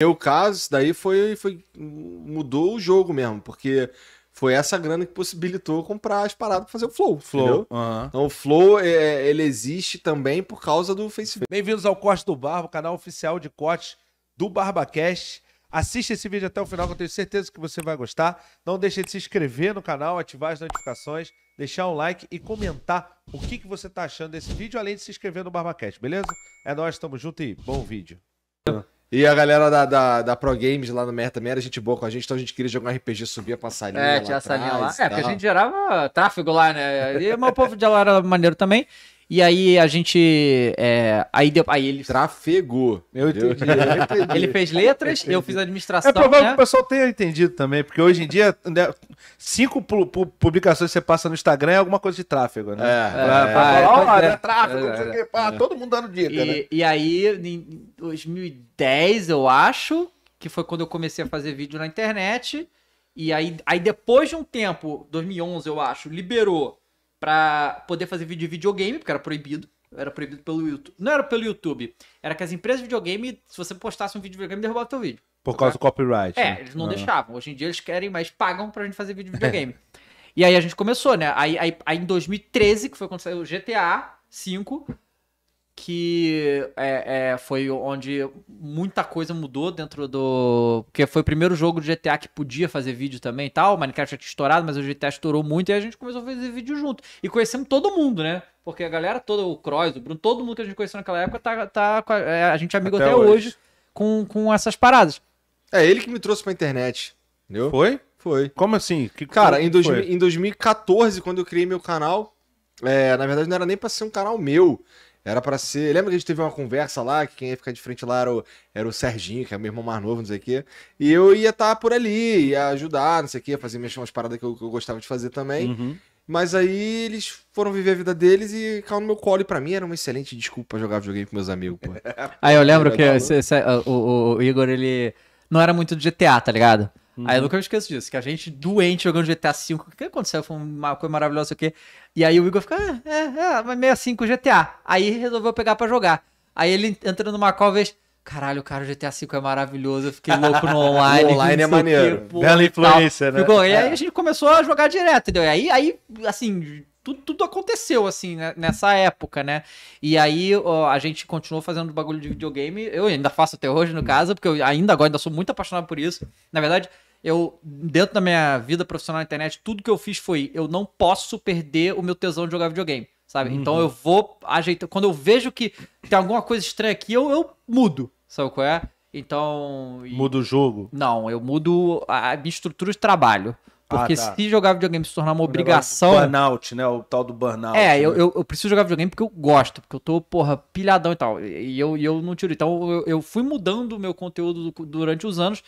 meu caso, isso daí foi, foi. mudou o jogo mesmo, porque foi essa grana que possibilitou comprar as paradas pra fazer o Flow. Flow. Aham. Então o Flow, é, ele existe também por causa do Facebook. Bem-vindos ao Corte do Barba, canal oficial de cortes do BarbaCast. Assista esse vídeo até o final, que eu tenho certeza que você vai gostar. Não deixe de se inscrever no canal, ativar as notificações, deixar um like e comentar o que, que você tá achando desse vídeo, além de se inscrever no BarbaCast, beleza? É nóis, tamo junto e bom vídeo. E a galera da, da, da Pro Games lá no Mer também era gente boa com a gente, então a gente queria jogar um RPG, subir a passarinha. É, tinha a salinha lá. É, porque a gente gerava tráfego lá, né? E, mas o povo de lá era maneiro também. E aí a gente. é, aí, deu, aí ele, Trafegou. Eu entendi, eu entendi. ele fez letras, eu fiz administração. É provável que né? o pessoal tenha entendido também, porque hoje em dia, né, cinco pu- pu- publicações que você passa no Instagram é alguma coisa de tráfego, né? É, Pra, é, pra é. falar, Ah, ó, pois é, é. tráfego, É, não sei o é, quê, pá, todo mundo dando dica, né? E, e aí, em 2010, eu acho, que foi quando eu comecei a fazer vídeo na internet. E aí, aí depois de um tempo, 2011, eu acho, liberou pra poder fazer vídeo de videogame, porque era proibido. Era proibido pelo YouTube. Não era pelo YouTube. Era que as empresas de videogame, se você postasse um vídeo de videogame, derrubavam o teu vídeo. Por causa do copyright. É, né? eles não Ah. deixavam. Hoje em dia eles querem, mas pagam pra gente fazer vídeo de videogame. e aí a gente começou, né? Aí, aí, aí em 2013, que foi quando saiu o GTA V, que é, é, foi onde muita coisa mudou dentro do. Porque foi o primeiro jogo de GTA que podia fazer vídeo também e tal. O Minecraft já tinha estourado, mas o GTA estourou muito e a gente começou a fazer vídeo junto. E conhecemos todo mundo, né? Porque a galera toda, o Cross, o Bruno, todo mundo que a gente conheceu naquela época, tá, tá, a- é, a gente é amigo Até até, hoje. hoje, com, com essas paradas. É ele que me trouxe pra internet. Entendeu? Foi? Foi. Como assim? Que, Cara, em, que 2000 foi? em 2014, quando eu criei meu canal, é, na verdade não era nem pra ser um canal meu. Era pra ser. Lembra que a gente teve uma conversa lá, que quem ia ficar de frente lá era o, era o Serginho, que é meu irmão mais novo, não sei o quê. E eu ia estar por ali, ia ajudar, não sei o quê, fazer mexer umas paradas que eu, que eu gostava de fazer também. Uhum. Mas aí eles foram viver a vida deles e caíram no meu colo. E pra mim era uma excelente desculpa pra jogar videogame com meus amigos, pô. Aí eu lembro que esse- esse- o, o- o Igor, ele não era muito do GTA, tá ligado? Uhum. Aí eu nunca me esqueço disso, que a gente doente jogando GTA V, o que aconteceu? Foi uma coisa maravilhosa, sei o quê. E aí o Igor fica, é, é, é, mas meio assim com o GTA. Aí resolveu pegar pra jogar. Aí ele entra numa call, vez, caralho, cara, o GTA V é maravilhoso, eu fiquei louco no online. O online é maneiro. pô, Bela influência, né? Ficou- E aí a gente começou a jogar direto, entendeu? E aí, aí assim, tudo, tudo aconteceu, assim, né, nessa época, né? E aí ó, a gente continuou fazendo bagulho de videogame. Eu ainda faço até hoje, no caso, porque eu ainda agora ainda sou muito apaixonado por isso. Na verdade, eu, dentro da minha vida profissional na internet, tudo que eu fiz foi, eu não posso perder o meu tesão de jogar videogame. Sabe? Então eu vou ajeitar. Quando eu vejo que tem alguma coisa estranha aqui, eu, eu mudo. Sabe qual é? Então. e- Muda o jogo. não, eu mudo a minha estrutura de trabalho. Porque Ah, tá. se jogar videogame se tornar uma O obrigação. Burnout, né? O tal do burnout. É, eu, né? eu, eu preciso jogar videogame porque eu gosto, porque eu tô, porra, pilhadão e tal. E eu, e eu não tiro. Então eu, eu fui mudando o meu conteúdo du- durante os anos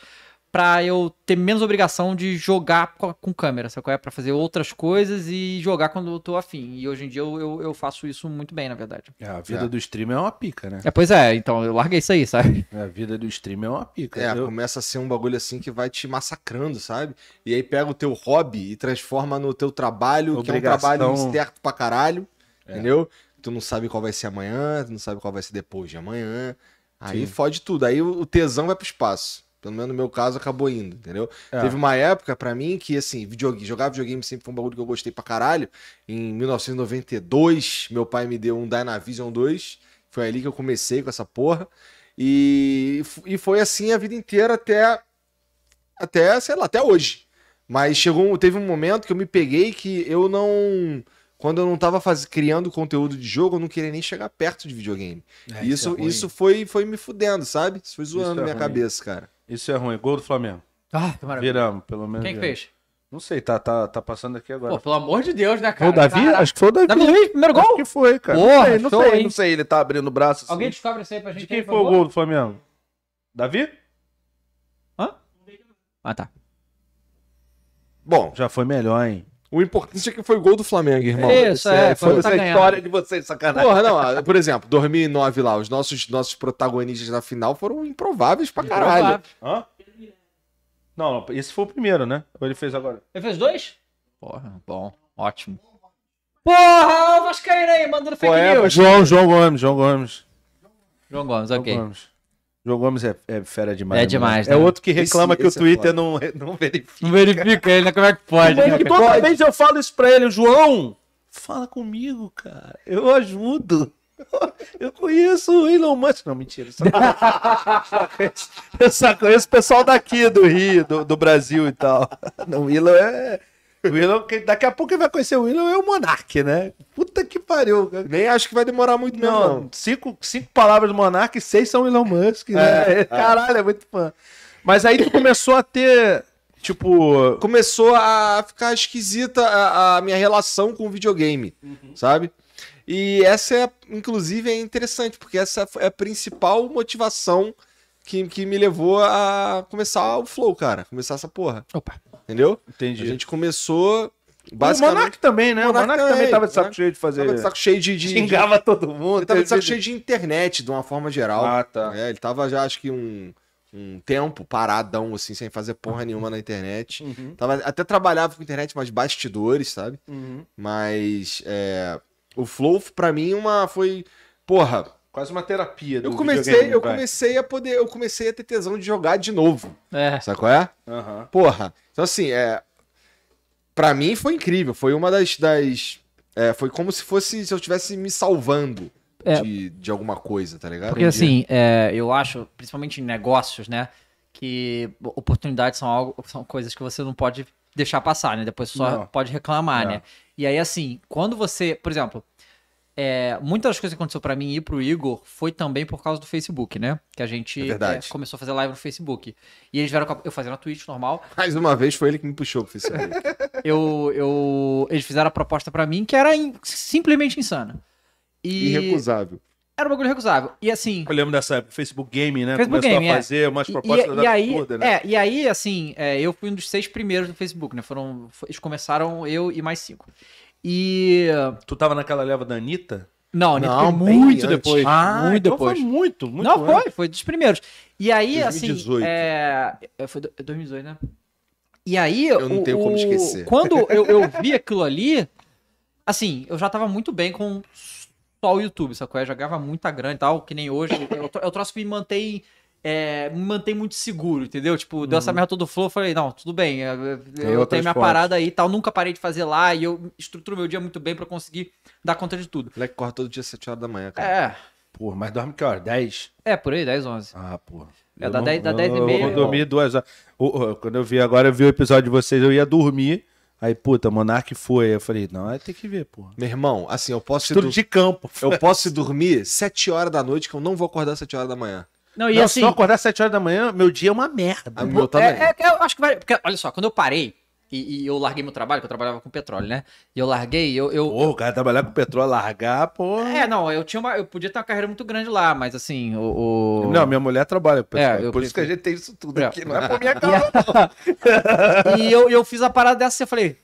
pra eu ter menos obrigação de jogar com, câmera, sabe qual é? Pra fazer outras coisas e jogar quando eu tô afim. E hoje em dia eu, eu, eu faço isso muito bem, na verdade. É, a vida É. do streamer é uma pica, né? É, pois é, então eu larguei isso aí, sabe? A vida do streamer é uma pica. É, Eu- começa a ser um bagulho assim que vai te massacrando, sabe? E aí pega o teu hobby e transforma no teu trabalho, que é um Obrigação. trabalho certo pra caralho, É. entendeu? Tu não sabe qual vai ser amanhã, tu não sabe qual vai ser depois de amanhã. Aí Sim. fode tudo. Aí o o tesão vai pro espaço. Pelo menos no meu caso acabou indo, entendeu? É. Teve uma época pra mim que, assim, videogame, jogar videogame sempre foi um bagulho que eu gostei pra caralho. Em 1992, meu pai me deu um Dynavision 2. Foi ali que eu comecei com essa porra. E, e foi assim a vida inteira até, até, sei lá, até hoje. Mas chegou, teve um momento que eu me peguei que eu não. Quando eu não tava faz, criando conteúdo de jogo, eu não queria nem chegar perto de videogame. É, isso é ruim. isso foi, foi me fudendo, sabe? Isso foi zoando é minha ruim. cabeça, cara. Isso é ruim. Gol do Flamengo. Ah, que maravilha. Viramos, pelo menos. Quem que viramos. fez? Não sei, tá, tá, tá passando aqui agora. Pô, pelo amor de Deus, né, foi cara? o Davi? Caraca. Acho que foi o Davi. Davi Luiz, primeiro Acho gol? que foi, cara. Porra, não sei, não show, sei, não sei. Ele tá abrindo o braço assim. Alguém descobre isso aí pra gente De aí, quem por foi o gol do Flamengo? Davi? Ah, tá. Bom, Já foi melhor, hein? O importante é que foi gol do Flamengo, irmão. Isso, é, foi- foi- tá ganhando. história de vocês, sacanagem. Porra, não, ah, por exemplo, 2009 lá, os nossos, nossos protagonistas na final foram improváveis pra caralho. Hã? Não, esse foi o primeiro, né? Ou ele fez agora? Ele fez dois? Porra, bom, ótimo. Porra, o Vascaíno aí, mandando fake é, news. João, João Gomes, João Gomes. João Gomes, João ok. Gomes. João Gomes é, é fera demais. É demais, né? É né? outro que reclama Esse- que o esse é Twitter não, não verifica. Não verifica ele, né? Como é que pode? Bem né, que cara? toda vez eu falo isso pra ele, João, fala comigo, cara. Eu ajudo. Eu conheço o Elon Musk. Não, mentira. Eu só conheço, eu só conheço o pessoal daqui do Rio, do, do Brasil e tal. Não, o Elon é. Elon, que daqui a pouco quem vai conhecer o Elon é o Monark, né? Puta que pariu. cara. Nem acho que vai demorar muito mesmo, Não, não. Cinco, cinco palavras do Monark e seis são Elon Musk, né? É, Caralho, é muito fã. Mas aí tu começou a ter, tipo. Começou a ficar esquisita a, a minha relação com o videogame, sabe? E essa é, inclusive, é interessante, porque essa é a principal motivação que, que me levou a começar o Flow, cara. Começar essa porra. Opa. Entendeu? Entendi. A gente começou O basicamente. Monark também, né? O Monark Monark também tava de saco Monark cheio de fazer. Tava de saco cheio de. de- Xingava todo mundo. Ele tava de saco cheio de internet, de uma forma geral. Ah, tá. É, ele tava já, acho que um, um tempo paradão, assim, sem fazer porra nenhuma na internet. Uhum, Tava, até trabalhava com internet, mas bastidores, sabe? uhum. Mas é, o Flow, pra mim, uma foi. Porra, Quase uma terapia. Do eu comecei, eu vai. comecei a poder. Eu comecei a ter tesão de jogar de novo. É. Sabe qual é? Aham. Porra. Então, assim, é. Pra mim foi incrível. Foi uma das. das é, foi como se fosse se eu estivesse me salvando É. de, de alguma coisa, tá ligado? Porque assim, é, eu acho, principalmente em negócios, né? Que oportunidades são algo, são coisas que você não pode deixar passar, né? Depois só Não. pode reclamar, É. né? E aí, assim, quando você, por exemplo, é, muitas das coisas que aconteceu pra mim e pro Igor foi também por causa do Facebook, né? Que a gente É é, começou a fazer live no Facebook. E eles vieram com a- eu fazendo na Twitch normal. Mais uma vez foi ele que me puxou pro Facebook. Eu, eu, eles fizeram a proposta pra mim que era in- simplesmente insana. E Irrecusável. era um bagulho recusável. E assim, Eu lembro dessa época, Facebook Game, né? Facebook Começou Game, a é. fazer umas E- propostas e, e aí, absurdas, né? é, e aí, assim, é, eu fui um dos seis primeiros do Facebook, né? Foram, fo- eles começaram eu e mais cinco. E. Tu tava naquela leva da Anitta? Não, Anitta Não, muito depois. muito então depois. foi muito, muito não, antes. foi, foi dos primeiros. E aí, 2018. assim. É, é, foi do- 2018, né? E aí. Eu não o- tenho como esquecer. Quando eu, eu vi aquilo ali, assim, eu já tava muito bem com só o YouTube, sacou? Eu jogava muita grana e tal, que nem hoje. Eu, eu trouxe que me mantém. É, me mantém muito seguro, entendeu? Tipo, deu essa merda todo flow, eu falei, não, tudo bem, eu, eu Tem outras tenho minha parada aí e tal, nunca parei de fazer lá e eu estruturo meu dia muito bem pra conseguir dar conta de tudo. O moleque corre todo dia às 7 horas da manhã, cara. É, Porra, mas dorme que hora? 10? é, por aí, 10, 11. Ah, porra. É, Eu dá não- 10 dá eu 10 e meia, Eu vou é dormir duas horas. Quando eu vi agora, eu vi o episódio de vocês, eu ia dormir. Aí, puta, Monark foi. Aí eu falei, não, aí tem que ver, porra. Meu irmão, assim, eu posso, ir Estudo dur- de campo. eu posso ir dormir 7 horas da noite, que eu não vou acordar às 7 horas da manhã. Não, e Não, assim. se eu acordar às 7 horas da manhã, meu dia é uma merda. A meu também. É, é, eu acho que vai. Porque, olha só, quando eu parei e, e eu larguei meu trabalho, que eu trabalhava com petróleo, né? E eu larguei, eu. eu Porra, o cara trabalhar com petróleo, largar, porra. é, não, eu tinha uma. Eu podia ter uma carreira muito grande lá, mas assim, o. o- Não, minha mulher trabalha com petróleo. É, eu por isso que a gente tem isso tudo É. aqui. Não é por minha causa. E eu, eu fiz a parada dessa e eu falei: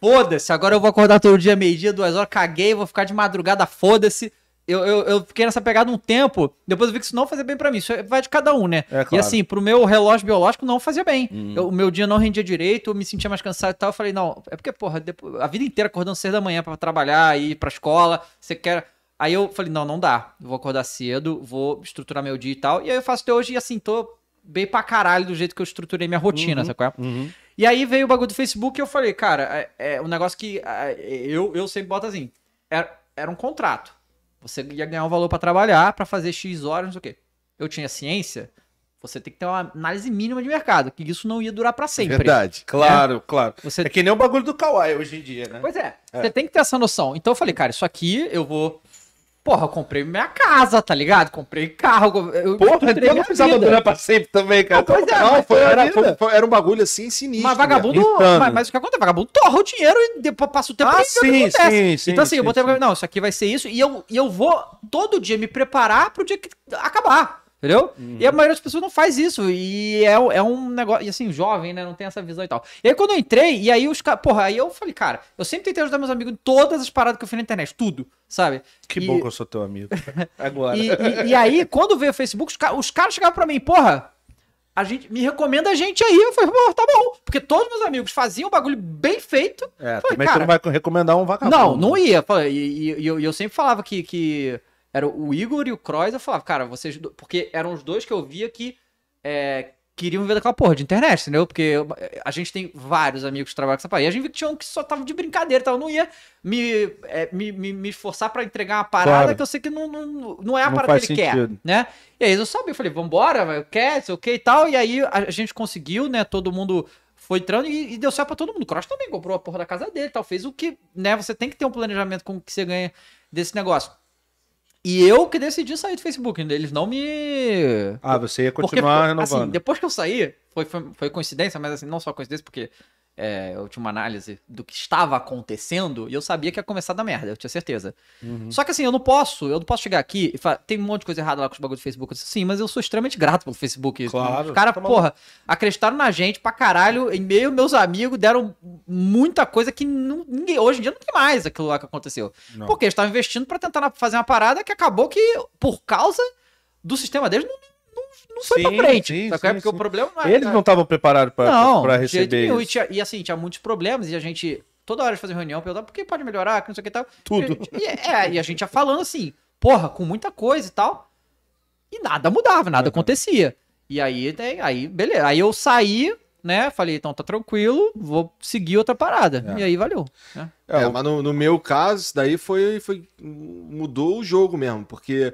foda-se, agora eu vou acordar todo dia, meio-dia, duas horas, caguei, vou ficar de madrugada, foda-se. Eu, eu, eu fiquei nessa pegada um tempo, depois eu vi que isso não fazia bem pra mim. Isso vai de cada um, né? É, E claro. assim, pro meu relógio biológico não fazia bem. Hum. Eu- o meu dia não rendia direito, eu me sentia mais cansado e tal. Eu falei, não, é porque, porra, depois- a vida inteira acordando cedo da manhã pra trabalhar, ir pra escola, você quer. Aí eu falei, não, não dá. Eu vou acordar cedo, vou estruturar meu dia e tal. E aí eu faço até hoje e assim, tô bem pra caralho do jeito que eu estruturei minha rotina, Uhum. sabe qual é? Uhum. E aí veio o bagulho do Facebook e eu falei, cara, é, é um negócio que é, eu, eu sempre boto assim, era, era um contrato. Você ia ganhar um valor pra trabalhar, pra fazer X horas, não sei o quê. Eu tinha ciência, você tem que ter uma análise mínima de mercado, que isso não ia durar pra sempre. Verdade. Claro, claro. Você É que nem o bagulho do Kawaii hoje em dia, né? Pois é, você tem que ter essa noção. Então eu falei, cara, isso aqui eu vou. Porra, eu comprei minha casa, tá ligado? Comprei carro. Eu Porra, eu não minha precisava durar pra sempre também, cara. É, Não, foi, era, foi- foi- era um bagulho assim sinistro. Mas vagabundo. Mas, mas o que acontece? Vagabundo torra o dinheiro e depois passa o tempo Ah, e sim, acontece. sim, sim, Então, assim, eu sim, botei sim. não, isso aqui vai ser isso, e eu, e eu vou todo dia me preparar pro dia que acabar. Entendeu? Uhum. E a maioria das pessoas não faz isso. E é, é um negócio. E assim, jovem, né? Não tem essa visão e tal. E aí, quando eu entrei, e aí os caras. Porra, aí eu falei, cara, eu sempre tentei ajudar meus amigos em todas as paradas que eu fiz na internet. Tudo, sabe? Que E- bom que eu sou teu amigo. Agora. e, e- e aí, quando veio o Facebook, os, ca- os caras chegavam pra mim, porra, a gente me recomenda a gente aí. Eu falei, pô, tá bom. Porque todos meus amigos faziam um bagulho bem feito. É, Falei, também cara, tu não vai recomendar um vagabundo. Não, não ia. E, e- e eu, e eu sempre falava que, que Era o Igor e o Kroos, eu falava, cara, vocês. do- Porque eram os dois que eu via que é, queriam ver daquela porra de internet, entendeu? Porque eu- a gente tem vários amigos que trabalham com essa parada. E a gente viu que tinha um que só tava de brincadeira e tal. Eu não ia me, é, me, me, me esforçar pra entregar uma parada Claro. que eu sei que não, não, não é a Não parada que ele quer, sentido. né? E aí eu sabia, eu falei, vambora, quer, sei o que e tal. E aí a, gente conseguiu, né? Todo mundo foi entrando e, e deu certo pra todo mundo. O Cross também comprou a porra da casa dele tal. Fez o que, né? Você tem que ter um planejamento com o que você ganha desse negócio. E eu que decidi sair do Facebook. Eles não me. Ah, você ia Porque, continuar assim, renovando. depois que eu saí, foi, foi, foi coincidência, mas assim, não só coincidência, porque é, eu tinha uma análise do que estava acontecendo e eu sabia que ia começar a dar merda, eu tinha certeza. Uhum. Só que assim, eu não posso, eu não posso chegar aqui e falar, tem um monte de coisa errada lá com os bagulhos do Facebook. Eu disse, Sim, mas eu sou extremamente grato pelo Facebook. Claro, Os caras, tá maluco. porra, acreditaram na gente pra caralho, em meio meus amigos, deram muita coisa que não- ninguém, hoje em dia não tem mais aquilo lá que aconteceu. Não. Porque eles estavam investindo pra tentar fazer uma parada que acabou que, por causa do sistema deles, não, não, foi Sim, pra frente. sim, sim, Porque sim. o problema não é. Eles não estavam preparados jeito receber nenhum. E, isso. tinha- e assim, tinha muitos problemas e a gente, toda hora de fazer reunião, perguntava por que pode melhorar, que não sei o que tal. Tudo. E, é, e a gente ia falando assim, porra, com muita coisa e tal. E nada mudava, nada acontecia. E aí, tem- aí, beleza. Aí eu saí, né? Falei, então tá tranquilo, vou seguir outra parada. É. E aí valeu. né? É, É, mas no, no meu caso, isso daí foi, foi. mudou o jogo mesmo, porque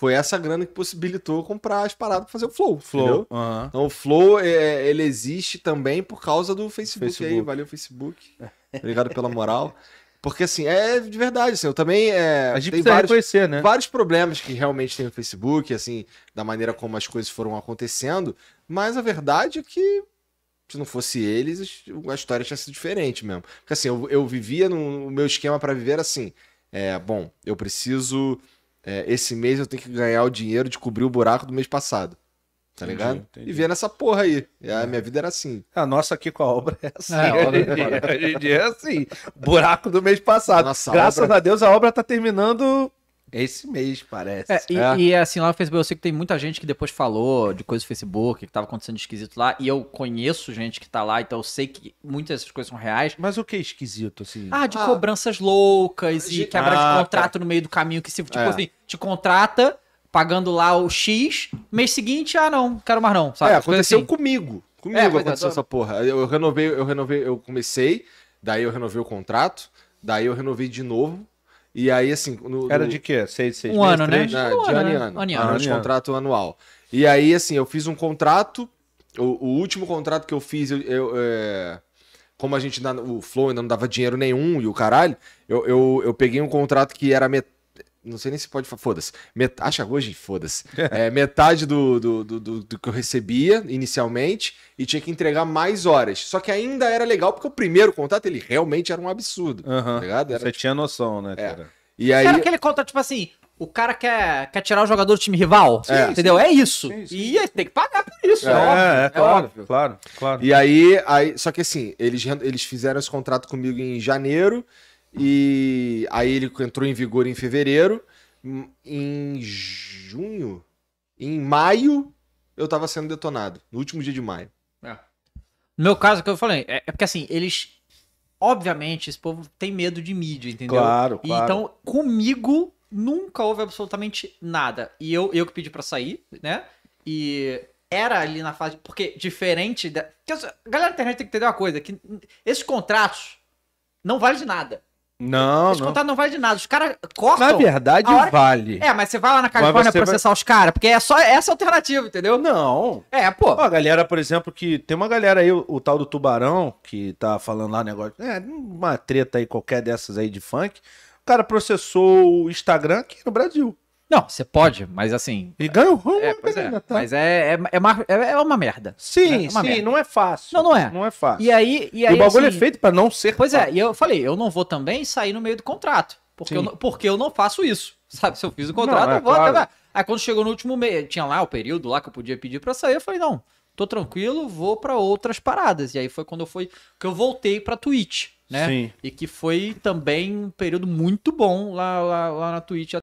foi essa grana que possibilitou comprar as paradas pra fazer o Flow. Flow. aham. Então o Flow, é, ele existe também por causa do Facebook, Facebook. aí. Valeu, Facebook. Obrigado pela moral. Porque assim, é de verdade, assim, eu também. É, A gente tem vários, reconhecer, né? vários problemas que realmente tem no Facebook, assim, da maneira como as coisas foram acontecendo, mas a verdade é que se não fosse eles, a história tinha sido diferente mesmo. Porque assim, eu, eu vivia no o meu esquema pra viver assim, é, bom, eu preciso, é, esse mês eu tenho que ganhar o dinheiro de cobrir o buraco do mês passado, tá Entendi, ligado? entendi. E ver nessa porra aí, E a minha vida era assim. A nossa aqui com a obra é assim. É, a obra hoje, em dia, é assim. Buraco do mês passado. Nossa, a Graças obra- a Deus a obra tá terminando esse mês, parece. É, e, É. e, assim, lá no Facebook eu sei que tem muita gente que depois falou de coisas do Facebook, que tava acontecendo de esquisito lá, e eu conheço gente que tá lá, então eu sei que muitas dessas coisas são reais. Mas o que é esquisito, assim? Ah, de Ah. cobranças loucas e quebra Ah, de contrato no meio do caminho, que se, tipo É. assim, te contrata, pagando lá o X, mês seguinte, ah, não, quero mais não, sabe? é, aconteceu assim. comigo. Comigo é, aconteceu tô- essa porra. Eu renovei, eu renovei, eu comecei, daí eu renovei o contrato, daí eu renovei de novo. E aí, assim. No, Era no- de quê? Seis, seis Um meses, ano, né? três? né, Um de ano, ano né? ano. Ano Ah, ano. de contrato anual. E aí, assim, eu fiz um contrato. O, o último contrato que eu fiz, eu. eu, é, como a gente o Flow ainda não dava dinheiro nenhum e o caralho, eu, eu, eu peguei um contrato que era met... Não sei nem se pode falar. Foda-se. Met... Acha hoje? Foda-se. É, metade do, do, do, do- do que eu recebia inicialmente e tinha que entregar mais horas. Só que ainda era legal porque o primeiro contrato ele realmente era um absurdo. Aham. Tá? Era- Você tinha noção, né, É. cara? E aí. Era aquele contrato, tipo assim, o cara quer, quer tirar o jogador do time rival, É. entendeu? É isso. Sim, sim. E tem que pagar por isso, é, É, óbvio. é, claro, óbvio. claro, claro. E aí, aí, só que assim, eles, eles fizeram esse contrato comigo em janeiro e aí ele entrou em vigor em fevereiro. Em- Em junho, em maio, eu tava sendo detonado, no último dia de maio. No meu caso, o que eu falei, é, é porque assim, eles. Obviamente, esse povo tem medo de mídia, entendeu? Claro, E claro. Então, comigo, nunca houve absolutamente nada. E eu, eu que pedi pra sair, né? E era ali na fase. Porque diferente. Da, porque a galera da internet tem que entender uma coisa: que esses contratos não valem de nada. Não, Esse não. contrato não vale de nada. Os caras cortam. Na verdade, hora- vale. É, mas você vai lá na Califórnia você vai- processar os caras, porque é só essa alternativa, entendeu? Não. É, pô. Ó, a galera, por exemplo, que tem uma galera aí, o, o tal do Tubarão, que tá falando lá negócio, é, uma treta aí, qualquer dessas aí de funk. O cara processou o Instagram aqui no Brasil. Não, você pode, mas assim. E ganhou uma É, pois é. grana, tá? Mas é, é, é, uma, é, é uma merda. Sim, É uma sim, merda. não é fácil. Não, não é. Não é fácil. E aí. E E aí o bagulho assim, é feito pra não ser Pois é, fácil. e eu falei, eu não vou também sair no meio do contrato. Porque, Sim. eu, não- porque eu não faço isso. Sabe? Se eu fiz o contrato, Não, é eu vou claro. até. Aí quando chegou no último mês, tinha lá o período lá que eu podia pedir pra sair, eu falei, não, tô tranquilo, vou pra outras paradas. E aí foi quando eu fui. que eu voltei pra Twitch, né? Sim. E que foi também um período muito bom lá, lá, lá na Twitch